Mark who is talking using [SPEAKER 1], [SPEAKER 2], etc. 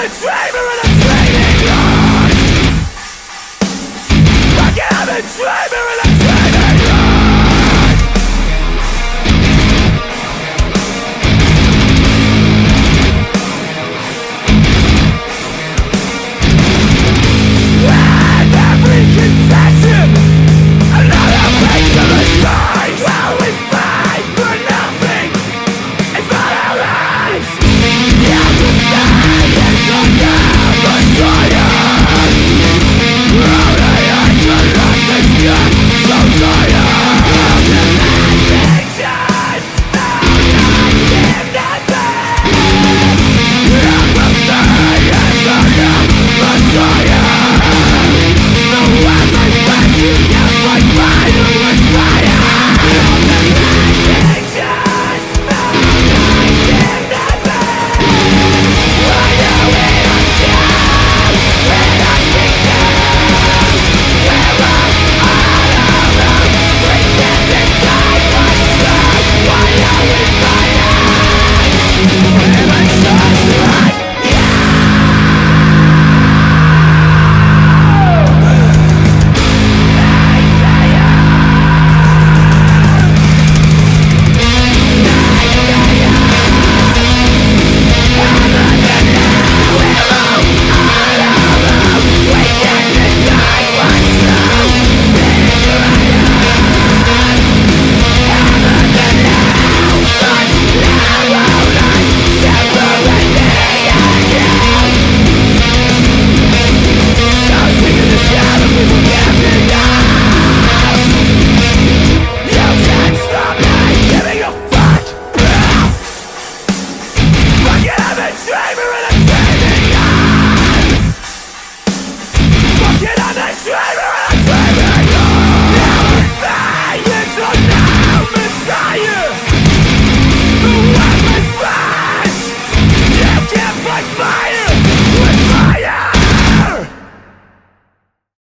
[SPEAKER 1] a dreamer in a dreaming life Look I'm a dreamer